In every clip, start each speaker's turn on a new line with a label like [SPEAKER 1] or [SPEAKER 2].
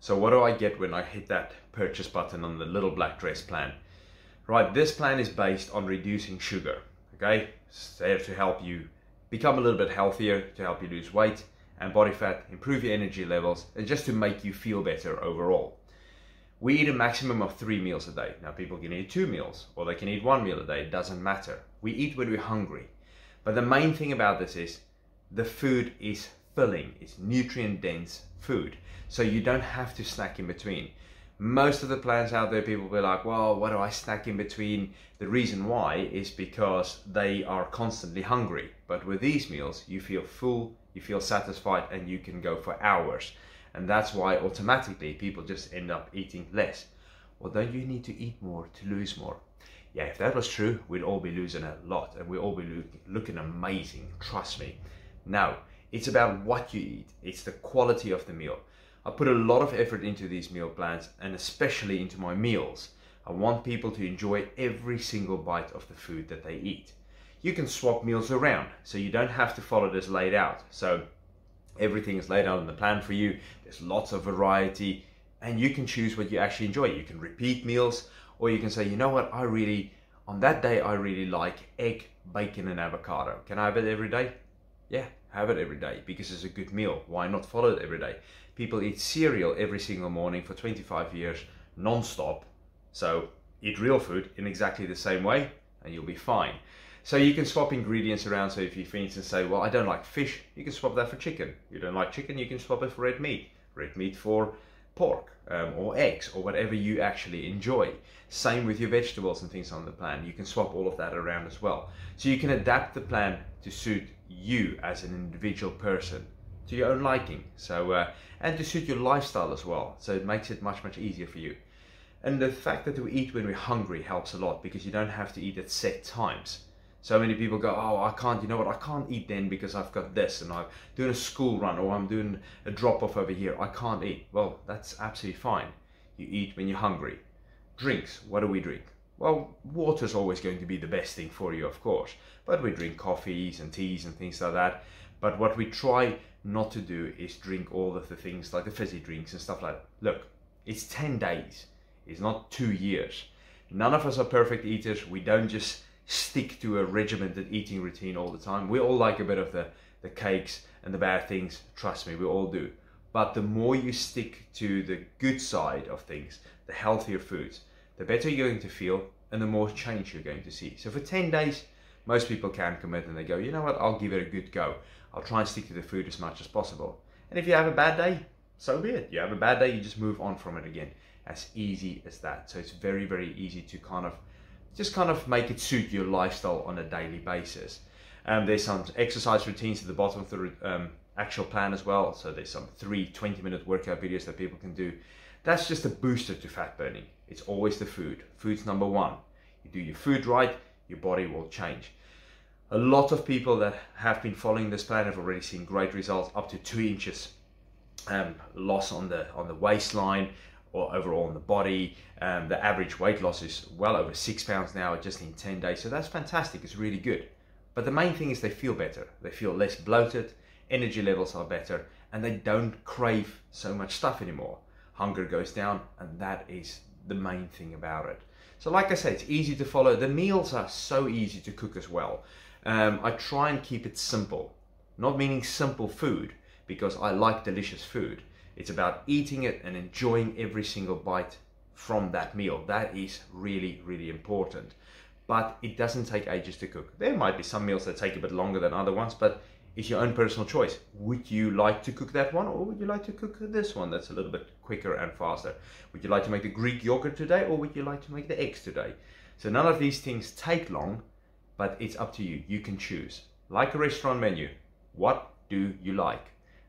[SPEAKER 1] So what do I get when I hit that purchase button on the little black dress plan? Right, this plan is based on reducing sugar, okay? It's there to help you become a little bit healthier, to help you lose weight and body fat, improve your energy levels, and just to make you feel better overall. We eat a maximum of three meals a day. Now, people can eat two meals or they can eat one meal a day, it doesn't matter. We eat when we're hungry. But the main thing about this is the food is filling, it's nutrient dense food. So you don't have to snack in between. Most of the plans out there, people will be like, well, what do I snack in between? The reason why is because they are constantly hungry. But with these meals, you feel full, you feel satisfied, and you can go for hours. And that's why automatically people just end up eating less. Well, don't you need to eat more to lose more? Yeah, if that was true, we'd all be losing a lot and we'd all be look, looking amazing, trust me. Now, it's about what you eat, it's the quality of the meal. I put a lot of effort into these meal plans and especially into my meals. I want people to enjoy every single bite of the food that they eat. You can swap meals around, so you don't have to follow this laid out. So everything is laid out in the plan for you. There's lots of variety and you can choose what you actually enjoy. You can repeat meals or you can say, you know what, I really, on that day, I really like egg, bacon and avocado. Can I have it every day? Yeah, have it every day because it's a good meal. Why not follow it every day? People eat cereal every single morning for 25 years non-stop. So eat real food in exactly the same way and you'll be fine. So you can swap ingredients around. So if you, for instance, say, well, I don't like fish, you can swap that for chicken. You don't like chicken, you can swap it for red meat. Red meat for pork um, or eggs or whatever you actually enjoy. Same with your vegetables and things on the plan. You can swap all of that around as well. So you can adapt the plan to suit you as an individual person to your own liking. So uh, and to suit your lifestyle as well. So it makes it much much easier for you. And the fact that we eat when we're hungry helps a lot because you don't have to eat at set times. So many people go, oh, I can't, you know what, I can't eat then because I've got this and I'm doing a school run or I'm doing a drop off over here. I can't eat. Well, that's absolutely fine. You eat when you're hungry. Drinks, what do we drink? Well, water's always going to be the best thing for you, of course. But we drink coffees and teas and things like that. But what we try not to do is drink all of the things like the fizzy drinks and stuff like that. Look, it's 10 days. It's not two years. None of us are perfect eaters. We don't just stick to a regimented eating routine all the time. We all like a bit of the, the cakes and the bad things, trust me, we all do. But the more you stick to the good side of things, the healthier foods, the better you're going to feel and the more change you're going to see. So for 10 days, most people can commit and they go, you know what, I'll give it a good go. I'll try and stick to the food as much as possible. And if you have a bad day, so be it. You have a bad day, you just move on from it again. As easy as that. So it's very, very easy to kind of just kind of make it suit your lifestyle on a daily basis. Um, there's some exercise routines at the bottom of the um, actual plan as well. So there's some three 20 minute workout videos that people can do. That's just a booster to fat burning. It's always the food. Food's number one. You do your food right, your body will change. A lot of people that have been following this plan have already seen great results, up to two inches um, loss on the on the waistline, or overall in the body. Um, the average weight loss is well over six pounds now just in 10 days. So that's fantastic. It's really good. But the main thing is they feel better. They feel less bloated, energy levels are better, and they don't crave so much stuff anymore. Hunger goes down, and that is the main thing about it. So, like I said, it's easy to follow. The meals are so easy to cook as well. Um, I try and keep it simple, not meaning simple food, because I like delicious food. It's about eating it and enjoying every single bite from that meal. That is really, really important. But it doesn't take ages to cook. There might be some meals that take a bit longer than other ones, but it's your own personal choice. Would you like to cook that one or would you like to cook this one that's a little bit quicker and faster? Would you like to make the Greek yogurt today or would you like to make the eggs today? So none of these things take long, but it's up to you. You can choose. Like a restaurant menu, what do you like?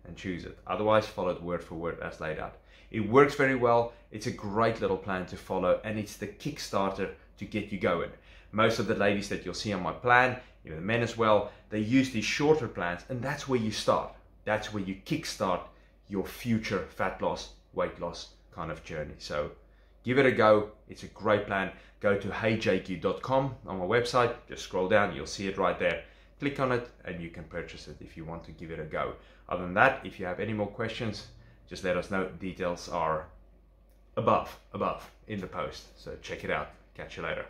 [SPEAKER 1] And choose it. Otherwise, follow it word for word as laid out. It works very well. It's a great little plan to follow and it's the Kickstarter to get you going. Most of the ladies that you'll see on my plan, even the men as well, they use these shorter plans and that's where you start. That's where you kickstart your future fat loss, weight loss kind of journey. So give it a go. It's a great plan. Go to heyjq.com on my website. Just scroll down, you'll see it right there click on it and you can purchase it if you want to give it a go. Other than that, if you have any more questions, just let us know. Details are above, above in the post. So check it out. Catch you later.